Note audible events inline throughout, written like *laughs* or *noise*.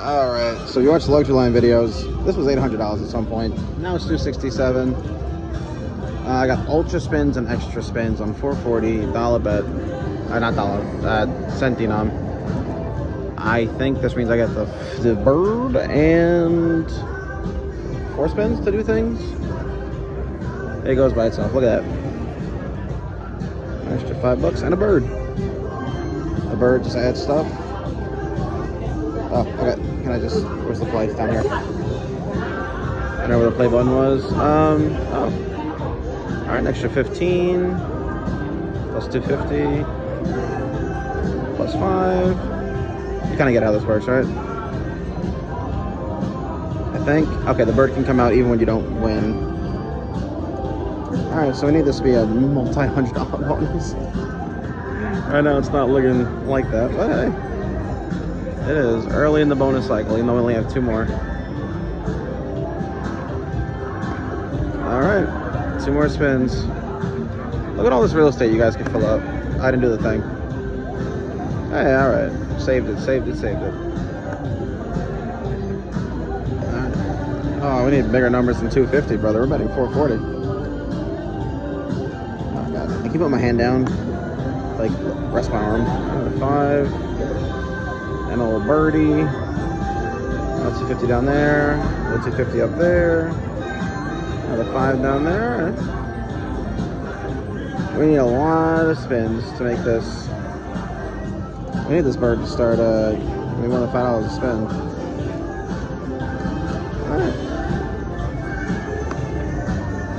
All right, so you watch the luxury line videos. This was $800 at some point. Now it's 267. Uh, I got ultra spins and extra spins on 440 dollar bet. Uh, not dollar, uh, centinam. I think this means I get the the bird and four spins to do things. It goes by itself. Look at that. Extra five bucks and a bird. The bird just adds stuff. Oh, okay. Can I just? Where's the play? Down here. I don't know where the play button was. Um. Oh. All right. Extra 15 plus 250 plus five. You kind of get how this works, right? I think. Okay, the bird can come out even when you don't win. All right, so we need this to be a multi-hundred dollar bonus. Right now, it's not looking like that, but hey, it is early in the bonus cycle. Even though we only have two more. All right, two more spins. Look at all this real estate you guys can fill up. I didn't do the thing. Hey, all right, saved it, saved it, saved it. Oh, we need bigger numbers than 250, brother. We're betting 440. Oh god, I keep putting my hand down, like rest my arm. Five, and a little birdie. Another 250 down there. Another 250 up there. Another five down there. We need a lot of spins to make this. We need this bird to start. Uh, we want to five dollars a spin. All right.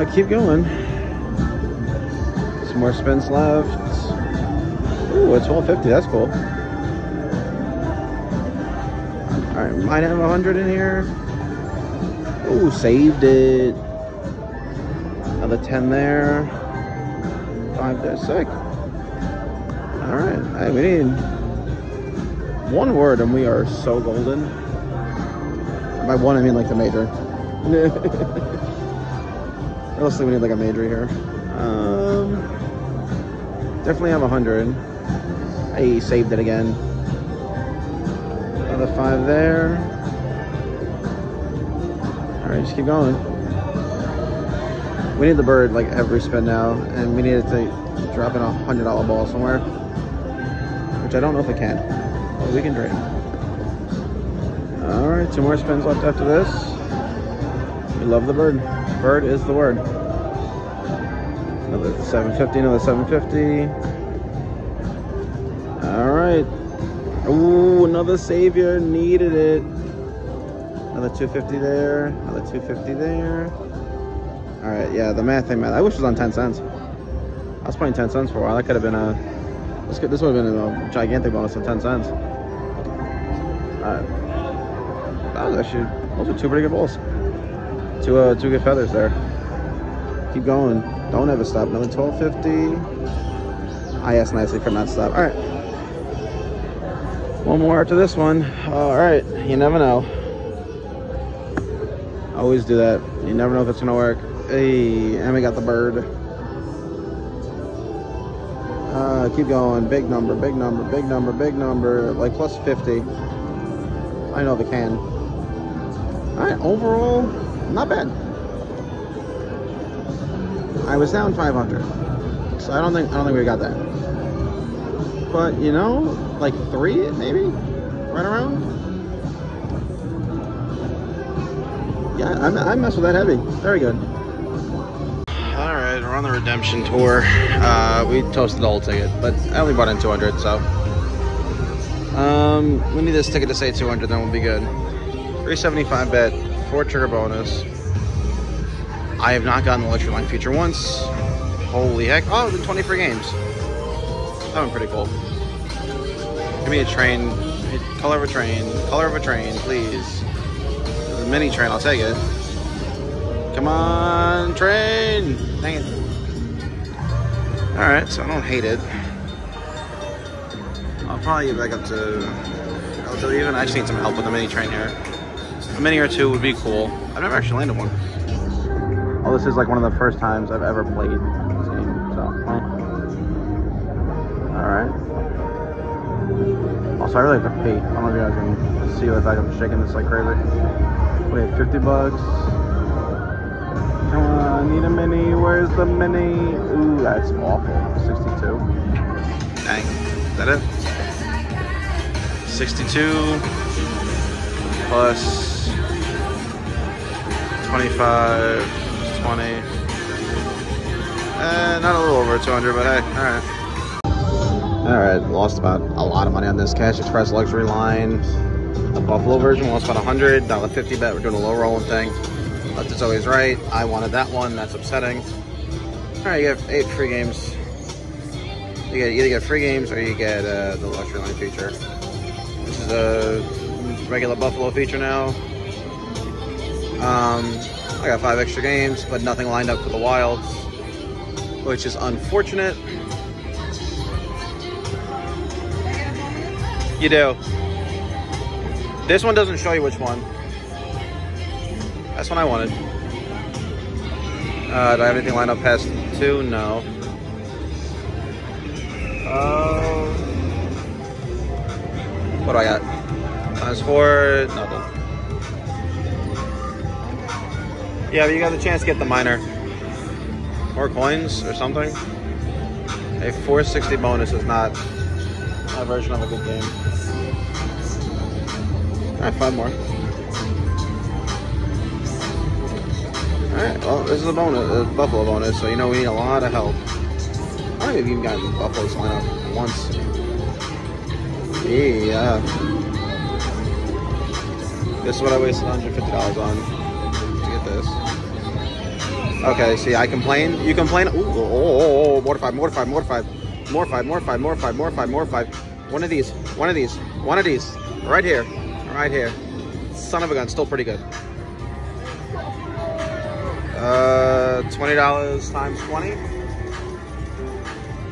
Uh, keep going. Some more spins left. Ooh, it's 1250. That's cool. All right, might have 100 in here. Oh, saved it. Another 10 there. Five there, sick. All right, hey, we need one word and we are so golden. By one, I mean like the major. *laughs* Mostly we need like a major here. Um, definitely have a hundred. I saved it again. Another five there. All right, just keep going. We need the bird like every spin now, and we need it to drop in a hundred dollar ball somewhere, which I don't know if it can, but we can dream. All right, two more spins left after this. We love the bird. Bird is the word. Another 750, another 750. Ooh, another savior. Needed it. Another 250 there. Another 250 there. All right, yeah, the math thing, man. I wish it was on 10 cents. I was playing 10 cents for a while. That could have been a. This, could, this would have been a gigantic bonus of 10 cents. All right. That was actually, those are two pretty good balls. Two, uh, two good feathers there. Keep going. Don't ever stop. Another 1250. I asked nicely for not to stop. All right. One more after this one. All right. You never know. I Always do that. You never know if it's gonna work. Hey, and we got the bird. Uh, keep going. Big number, big number, big number, big number. Like plus 50. I know they can. All right. Overall, not bad. I was down 500, so I don't think I don't think we got that. But you know, like three maybe, right around. Yeah, I, I mess with that heavy. Very good. All right, we're on the redemption tour. Uh, we toasted the whole ticket, but I only bought in 200, so um, we need this ticket to say 200, then we'll be good. 375 bet, four trigger bonus. I have not gotten the luxury line feature once. Holy heck! Oh, the 20 free games. That one pretty cool. Give me a train, color of a train, color of a train, please. The mini train, I'll take it. Come on, train! Dang it. Alright, so I don't hate it. I'll probably get back up to even. I just need some help with the mini train here. A mini or two would be cool. I've never actually landed one. Oh, this is like one of the first times I've ever played this game, so. Eh. Alright. Also, I really have to pee. I don't know if you guys can see the fact I'm shaking this like crazy. Wait, 50 bucks. Come on, need a mini. Where's the mini? Ooh, that's awful. 62. Dang. Is that it? 62 plus 25, 20. Eh, not a little over 200, but hey, alright. Alright, lost about a lot of money on this Cash Express luxury line. The Buffalo version lost about 100, dollar 50 bet. We're doing a low rolling thing. Left is always right. I wanted that one. That's upsetting. Alright, you have eight free games. You get either get free games or you get uh, the luxury line feature. This is a regular Buffalo feature now. Um, I got five extra games, but nothing lined up for the Wilds, which is unfortunate. You do. This one doesn't show you which one. That's one I wanted. Uh, do I have anything lined up past two? No. Uh, what do I got? Times four, nothing. Yeah, but you got the chance to get the minor. More coins or something. A 460 bonus is not a version of a good game. Alright, five more. Alright, well, this is a bonus, a Buffalo bonus, so you know we need a lot of help. I don't even got Buffalo's lineup once. Yeah. This is what I wasted $150 on to get this. Okay, see, I complain. You complain. Ooh, oh oh, oh, oh, oh, mortified, mortified, mortified, mortified, mortified, mortified, mortified, mortified. One of these, one of these, one of these. Right here, right here. Son of a gun, still pretty good. Uh, $20 times 20.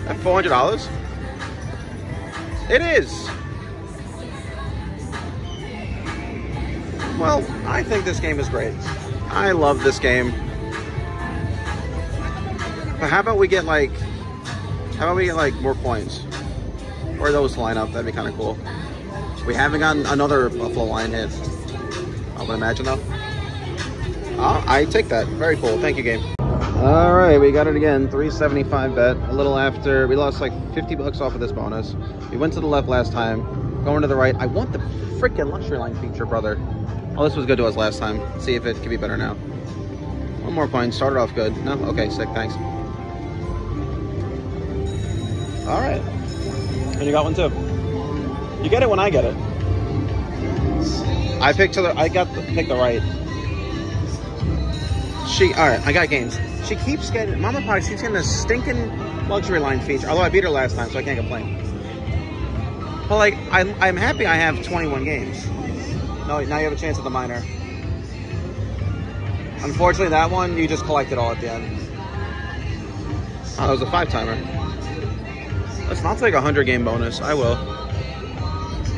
At $400? It is. Well, I think this game is great. I love this game. But how about we get like, how about we get like more points? Or those line up, that'd be kind of cool. We haven't gotten another Buffalo line hit. I would imagine though. Oh, I take that. Very cool. Thank you, game. All right, we got it again. 375 bet. A little after, we lost like 50 bucks off of this bonus. We went to the left last time. Going to the right. I want the freaking luxury line feature, brother. Oh, this was good to us last time. see if it can be better now. One more coin. Started off good. No? Okay, sick. Thanks. All right. And you got one too. You get it when I get it. I picked to the. I got the, pick the right. She. All right. I got games. She keeps getting. Mama Pie. She's getting a stinking luxury line feature. Although I beat her last time, so I can't complain. But like, I'm, I'm happy I have 21 games. No, now you have a chance at the minor. Unfortunately, that one, you just collected all at the end. Oh, that was a five timer. Listen, I'll take a 100 game bonus. I will.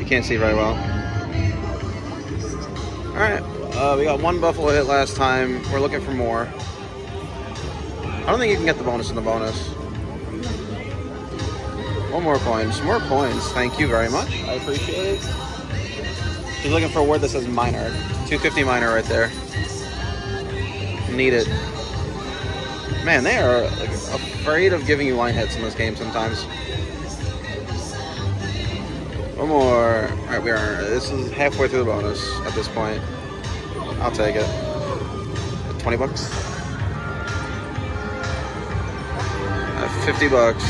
Can't see very well. Alright, uh, we got one Buffalo hit last time. We're looking for more. I don't think you can get the bonus in the bonus. One more coins. More coins. Thank you very much. I appreciate it. He's looking for a word that says minor. 250 minor right there. Need it. Man, they are like, afraid of giving you line hits in this game sometimes. One more. All right, we are. This is halfway through the bonus at this point. I'll take it. 20 bucks. Uh, 50 bucks.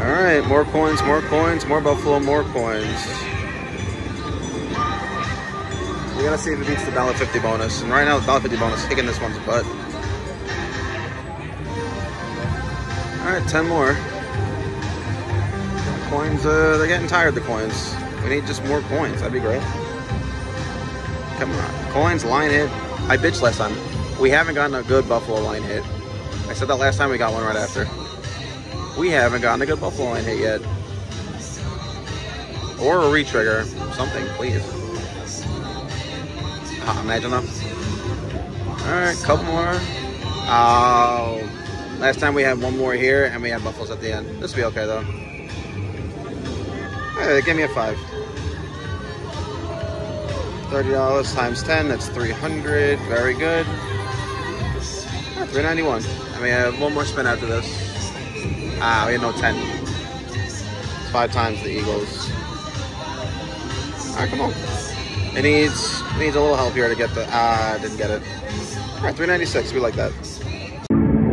All right, more coins, more coins, more Buffalo, more coins. We gotta see if it beats the $1.50 bonus. And right now, the $1.50 bonus is kicking this one's butt. All right, 10 more. Coins, uh, they're getting tired, the coins. We need just more coins, that'd be great. Come on, coins, line hit. I bitched last time. We haven't gotten a good Buffalo line hit. I said that last time we got one right after. We haven't gotten a good Buffalo line hit yet. Or a retrigger. Something, please. Ah, imagine that. Alright, couple more. Oh. Last time we had one more here and we had Buffaloes at the end. This will be okay though. Yeah, give me a five. Thirty dollars times ten, that's three hundred. Very good. Ninety one. I mean, I have one more spin after this. Ah, we had no ten. It's five times the Eagles. All right, come on. It needs it needs a little help here to get the. Ah, didn't get it. All right, three ninety six. We like that.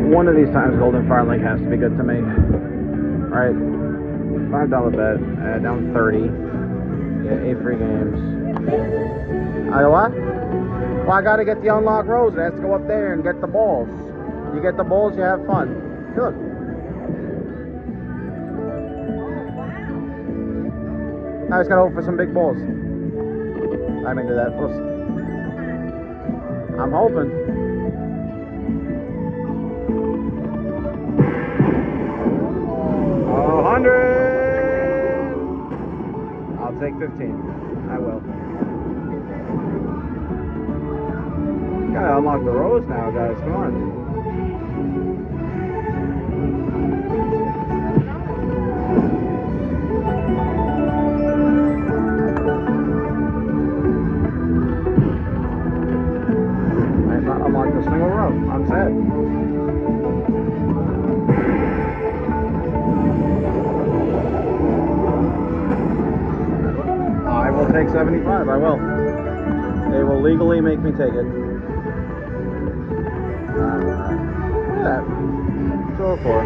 One of these times, Golden Fire Link has to be good to me. All right, five dollar bet, uh, down thirty. Yeah, eight free games. I what? Well, I gotta get the unlock rows. Have to go up there and get the balls. You get the balls, you have fun. Look. I just gotta hope for some big balls. I'm into that first. I'm hoping. Take fifteen. I will. Gotta unlock the rows now, guys. Come on. I single row. I'm sad. Take 75. I will. They will legally make me take it. Uh, yeah. Two or four.